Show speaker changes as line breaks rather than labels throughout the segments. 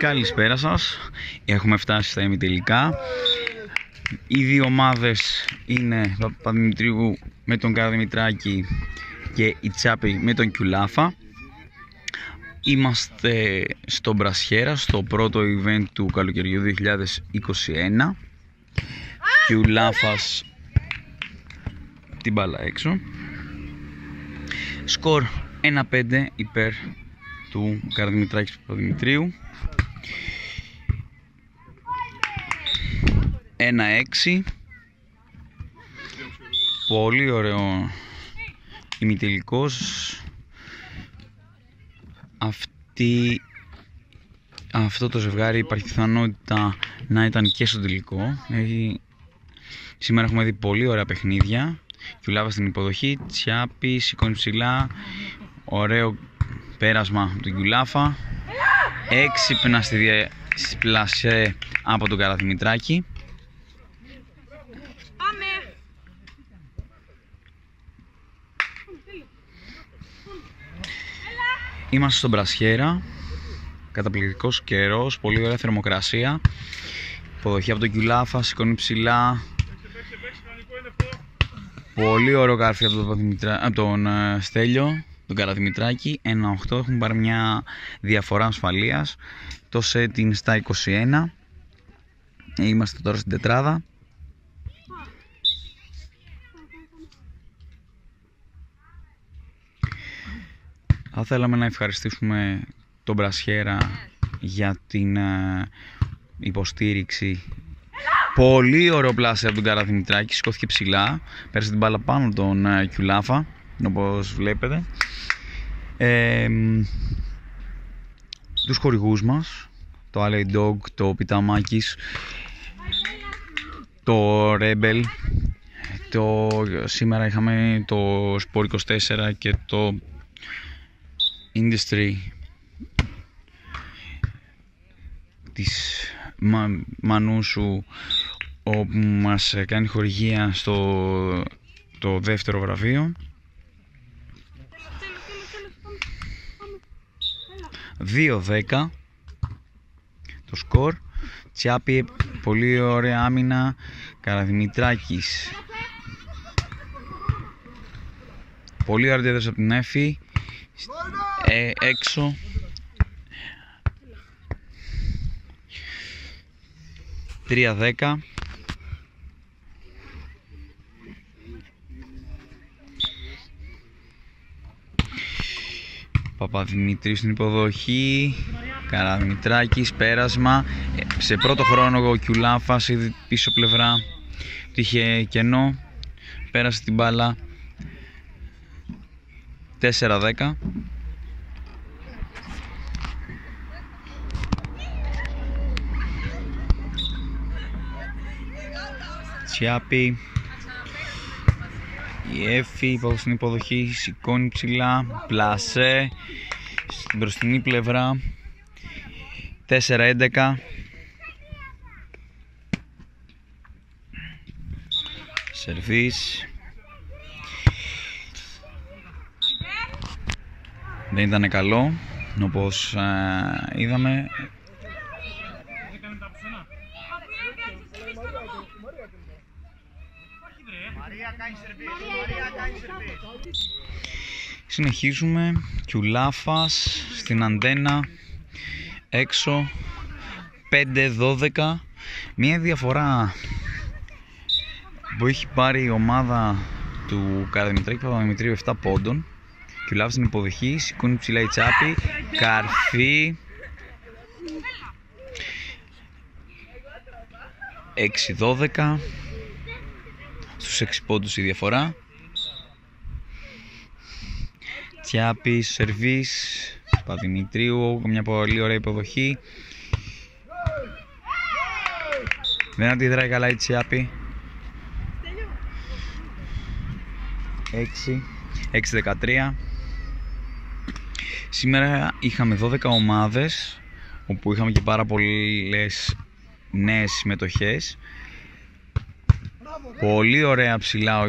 Καλησπέρα σας. Έχουμε φτάσει στα ημιτελικά. Οι δύο ομάδες είναι Παπαδημητρίου με τον Καραδημητράκη και η Τσάπη με τον Κιουλάφα. Είμαστε στο Μπρασχέρα, στο πρώτο event του καλοκαιριού 2021. Κιουλάφας την μπάλα έξω. Σκορ 1-5 υπέρ του Καραδημητράκη Παπαδημητρίου. 1-6 Πολύ ωραίο ημιτελικός. Αυτή αυτό το ζευγάρι υπάρχει πιθανότητα να ήταν και στο τελικό. Σήμερα έχουμε δει πολύ ωραία παιχνίδια. Κιουλάβα στην υποδοχή, Τσιάπη, σηκώνει ψηλά. Ωραίο πέρασμα του Κιουλάφα Έξυπνα στη πλασέ από τον Καραδημητράκη Είμαστε στον Πρασιέρα. Καταπληκτικός καιρός, πολύ ωραία θερμοκρασία. Υποδοχή από τον Κιουλάφα, σηκώνει ψηλά. Πολύ ωραίο καρφί από τον, από τον ε, Στέλιο, τον Καραδημητράκη. 1-8, έχουμε πάρει μια διαφορά ασφαλείας. Το set είναι στα 21. Είμαστε τώρα στην τετράδα. Θα θέλαμε να ευχαριστήσουμε τον Μπρασιέρα για την ε, υποστήριξη. Πολύ ωραίο πλάσιο από τον Καραδημητράκη, σηκώθηκε ψηλά, πέρασε την μπάλα πάνω τον uh, Κιουλάφα, όπως βλέπετε. Ε, τους χορηγούς μας, το LA Dog, το Πιταμάκης, το Rebel, το, σήμερα είχαμε το Sport 24 και το industry της Μα, Μανούσου όπου μας κάνει χορηγία στο το δεύτερο βραβείο 2-10 το σκορ. Τσιάπη πολύ ωραία άμυνα. Καραδημητράκης. Πολύ ωραία από την Έφη ε, έξω. Τρία δέκα Παπαδημητρίου στην υποδοχή. Καραδημητράκης πέρασμα. Ε, σε πρώτο χρόνο ο Κιουλάφας ήδη πίσω πλευρά. Είχε κενό. Πέρασε την μπάλα. 4-10 Τσιάπη η Εφη πάω στην υποδοχή σηκώνει ψηλά πλασέ στην μπροστινή πλευρά. 4-11 Σερβίς. Δεν ήταν καλό όπως ε, είδαμε Συνεχίζουμε. Κιουλάφας στην αντένα έξω 5-12 Μία διαφορά που έχει πάρει η ομάδα του Καραδημητράκη Παπαδημητρίου 7 πόντων. Κιουλάφας στην υποδοχή, σηκώνει ψηλά η τσάπη. Καρφί. 6-12 στους 6 πόντους η διαφορά Τσιάπη, Σερβίς, Παδημητρίου, μια πολύ ωραία υποδοχή. Δεν αντιδράει καλά η Τσιάπη. 6, 6-13. Σήμερα είχαμε 12 ομάδες, όπου είχαμε και πάρα πολλές νέες συμμετοχές. Πολύ ωραία ψηλά ο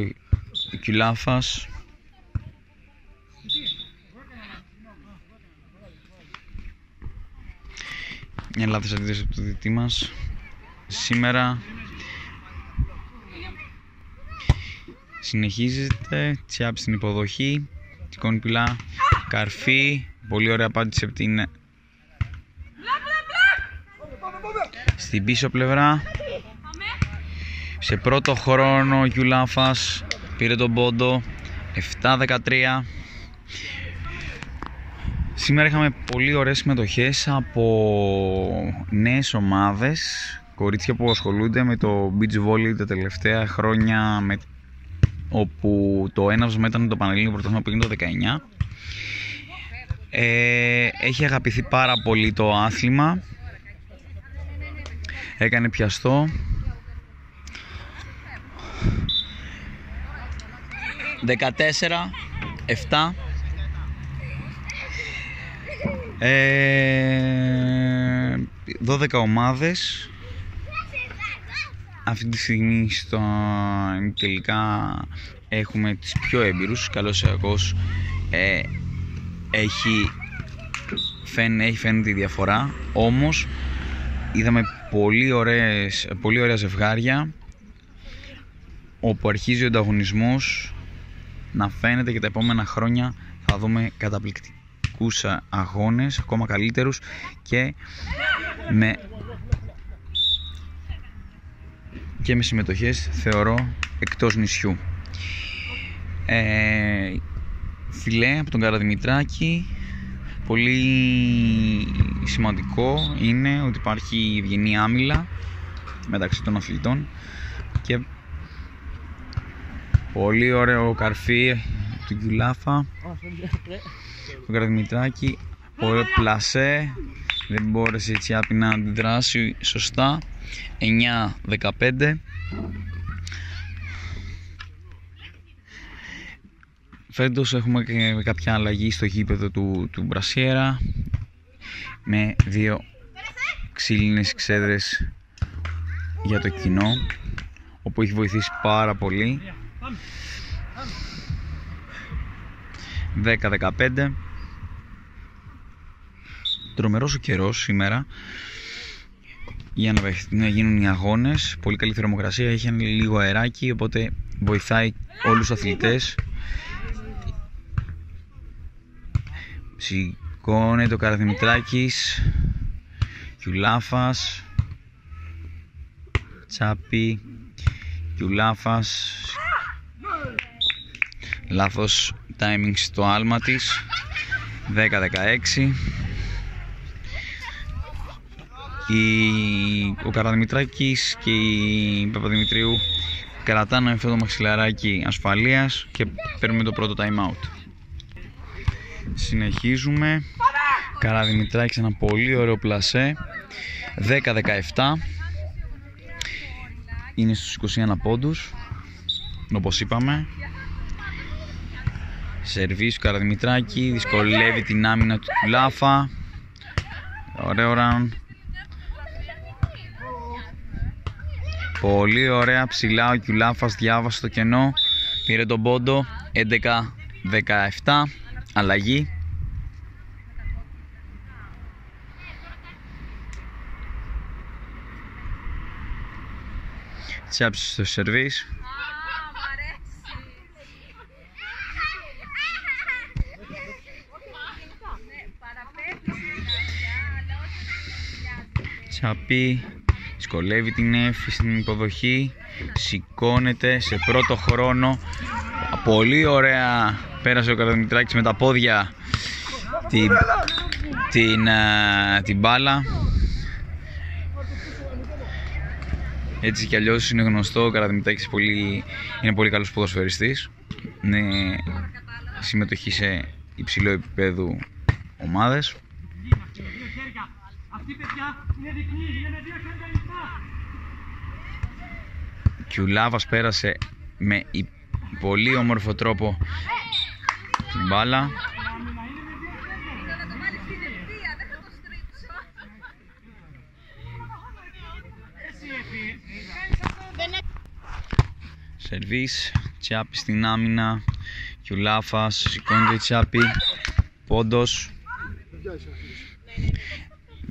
Κιουλάφας, Μια λάθος αντίθεση από το διτή μας. Σήμερα συνεχίζεται, τσιάπ στην υποδοχή, τικόνι πυλά, καρφί, πολύ ωραία απάντηση από την στην πίσω πλευρά σε πρώτο χρόνο ο Γιουλάφας πήρε τον πόντο 7-13 Σήμερα είχαμε πολύ ωραίες συμμετοχές από νέες ομάδες κορίτσια που ασχολούνται με το beach volley τα τελευταία χρόνια με, όπου το έναυσμα ήταν το Πανελλήνιο Πρωτόθυμα που έγινε το 19 ε, έχει αγαπηθεί πάρα πολύ το άθλημα. Έκανε πιαστό. 14 7 ε, 12 ομάδες. Αυτή τη στιγμή στο τελικά έχουμε τις πιο έμπειρους. Καλός ειακός ε, έχει, φαίνεται, έχει φαίνεται η διαφορά. Όμως είδαμε πολύ, ωραίες, πολύ ωραία ζευγάρια όπου αρχίζει ο ανταγωνισμός. Να φαίνεται και τα επόμενα χρόνια θα δούμε καταπληκτικούς αγώνες ακόμα καλύτερους και με και με συμμετοχές θεωρώ εκτός νησιού. Ε, φιλέ από τον Καραδημητράκη πολύ σημαντικό είναι ότι υπάρχει ευγενή άμυλα μεταξύ των αθλητών και πολύ ωραίο καρφί του Γκουλάφα του Καραδημητράκη ωραίο πλασέ. Δεν μπόρεσε έτσι άπη να αντιδράσει σωστά. 9-15 Φέτος έχουμε και κάποια αλλαγή στο γήπεδο του, του Μπρασιέρα. Με δύο ξύλινες ξέδρες για το κοινό όπου έχει βοηθήσει πάρα πολύ 10-15 τρομερός ο καιρός σήμερα για να γίνουν οι αγώνες. Πολύ καλή θερμοκρασία, έχει λίγο αεράκι οπότε βοηθάει όλους τους αθλητές. Σηκώνεται ο Καραδημητράκης Κιουλάφας Τσάπη Κιουλάφας. Λάθος timing στο άλμα της 10-16 ο Καραδημητράκης και η Παπαδημητρίου κρατάνε αυτό το μαξιλαράκι ασφαλείας και παίρνουμε το πρώτο time out. Συνεχίζουμε. Καραδημητράκης ένα πολύ ωραίο πλασέ. 10-17. Είναι στους 21 πόντους. Όπως είπαμε. Σερβίς του Καραδημητράκη. Δυσκολεύει την άμυνα του Λάφα. Ωραίο round. Πολύ ωραία ψηλά ο Κιουλάφας διάβασε το κενό Πήρε τον πόντο 11-17 Αλλαγή Τσάψε στο σερβίς Τσαπί Δυσκολεύει την έφη στην υποδοχή Σηκώνεται σε πρώτο χρόνο. Πολύ ωραία πέρασε ο Καρδομητράκης με τα πόδια την, την, την μπάλα. Έτσι κι αλλιώς είναι γνωστό ο Καραδημητάκης πολύ, είναι πολύ καλός ποδοσφαιριστής. Είναι συμμετοχή σε υψηλό επίπεδο ομάδες και ο Λάβας πέρασε με πολύ όμορφο τρόπο την μπάλα. Σερβίς, τσάπη στην άμυνα. Κιουλάφας, σηκώνεται η τσάπη. Πόντος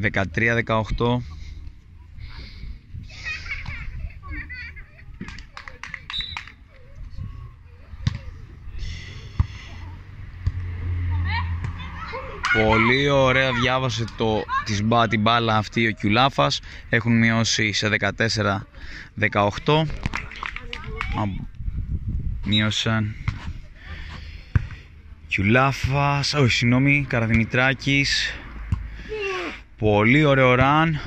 13-18 Πολύ ωραία διάβασε το, της μπα, την μπάλα αυτή ο Κιουλάφας. Έχουν μειώσει σε 14-18 Μείωσαν. Κιουλάφας, όχι συγγνώμη, Καραδημητράκης Πολύ ωραίο ραν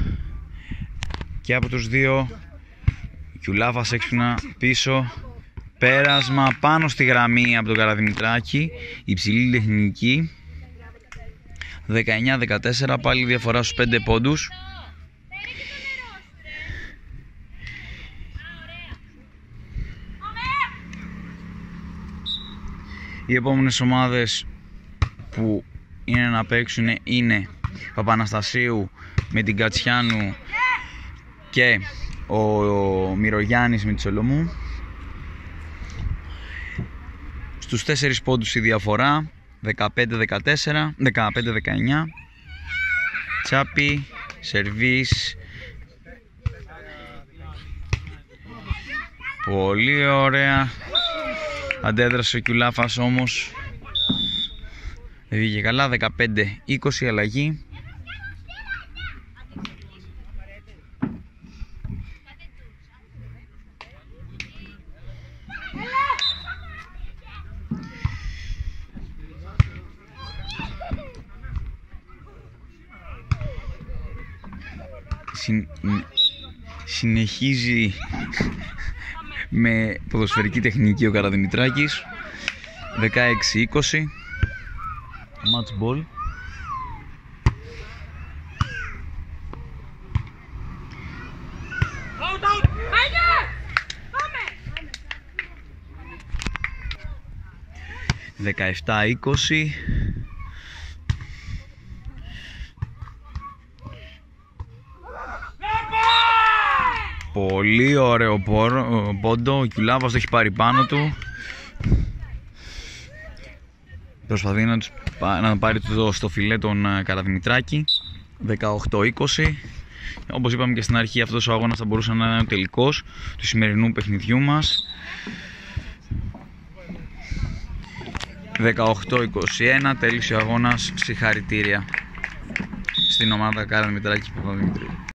Και από τους δύο Κιουλάφας έξυπνα πίσω. Πέρασμα πάνω στη γραμμή από τον Καραδημητράκη. Υψηλή τεχνική. 19-14 πάλι διαφορά στους 5 πόντους. Οι επόμενες ομάδες που είναι να παίξουν είναι Παπαναστασίου με την Κατσιάνου και ο, ο Μυρογιάννης με τη Σολομού στους 4 πόντους η διαφορά 15-14 15-19 Τσάπι Σερβίς Πολύ ωραία. Αντέδρασε ο Κιουλάφας όμως. Δεν βγήκε καλά 15-20 αλλαγή 'Συνεχίζει' συνεχίζει με ποδοσφαιρική τεχνική ο Καραδημητράκης. 16-20 match ball. 17-20 Πολύ ωραίο πόντο. Ο Κιουλάβας το έχει πάρει πάνω του. Προσπαθεί να, να πάρει το στο φιλέ τον ε, Καραδημητράκη. 18-20. Όπως είπαμε και στην αρχή αυτός ο αγώνας θα μπορούσε να είναι ο τελικός του σημερινού παιχνιδιού μας. 18-21 τέλειωσε ο αγώνας. Συγχαρητήρια στην ομάδα Καραδημητράκη Παπαδημητρίου.